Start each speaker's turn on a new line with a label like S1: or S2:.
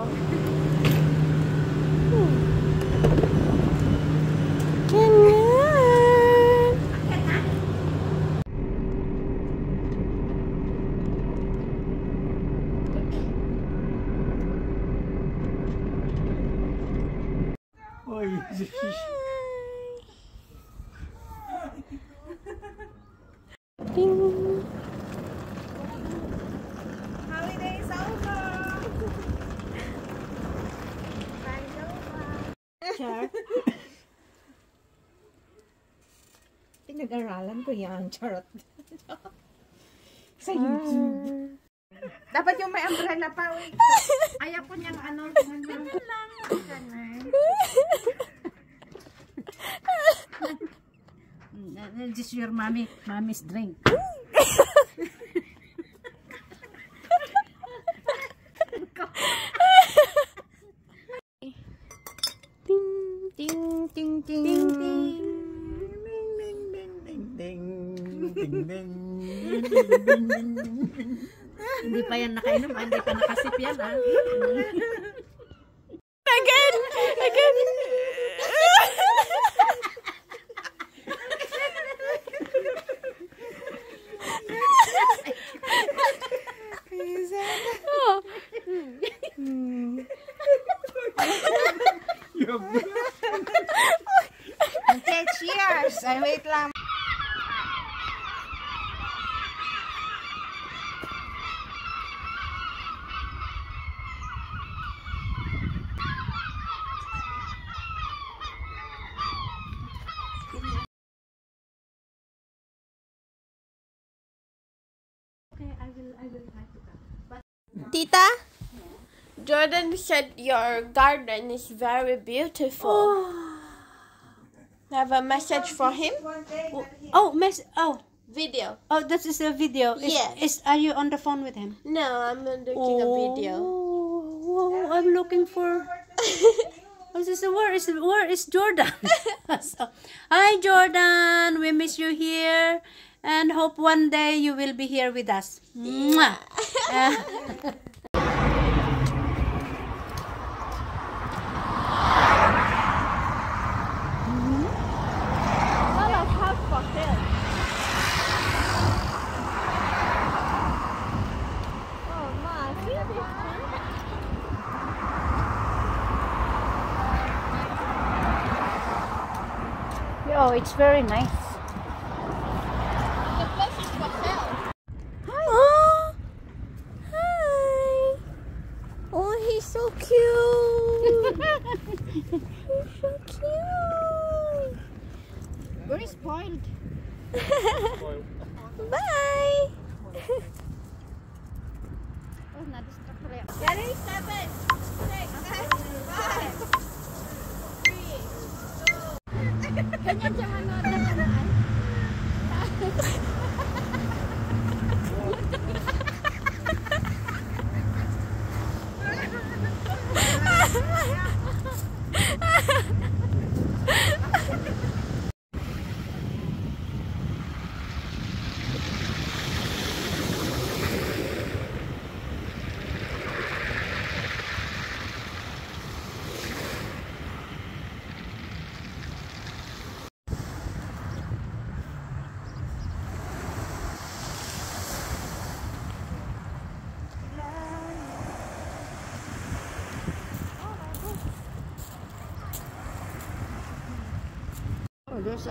S1: oh
S2: Ding.
S3: Char. Pinag-aralan ko yan, charot. Sa YouTube. Dapat yung may umbrella pa, wait. Ayaw ko niyang ano, ganun lang. Ganun. This is your mommy, mommy's drink.
S2: ting ting. Ting ting.
S3: Ding ding
S1: ding ding ding. Ding ding. ding ding ding ding.
S3: Hindi pa yan nakainom, ah. hindi pa nakasip yan ah.
S2: again! Again! oh. Hmm.
S3: Okay, cheers! Ay, wait lang.
S2: Tita? Jordan said your garden is very beautiful. Oh. Have a message for him?
S4: Oh, miss. Oh,
S2: Video.
S4: oh, this is a video. Is,
S2: Yes.
S4: Is are you on the phone with him?
S2: No, I'm looking a video.
S4: Oh, I'm looking for. Oh, this is, where is where is Jordan? So, hi Jordan, we miss you here, and hope one day you will be here with us. Mwah. Uh,
S2: lot of house for sale. Oh, ma, see this one?
S4: Oh, it's very nice.
S2: The place is for sale. Hi. Oh, hi. Oh, he's so cute. he's so cute.
S3: Very spoiled.
S2: Bye.
S3: Oh.
S2: Ready? Seven, Ich hab's ja mal
S3: 我就是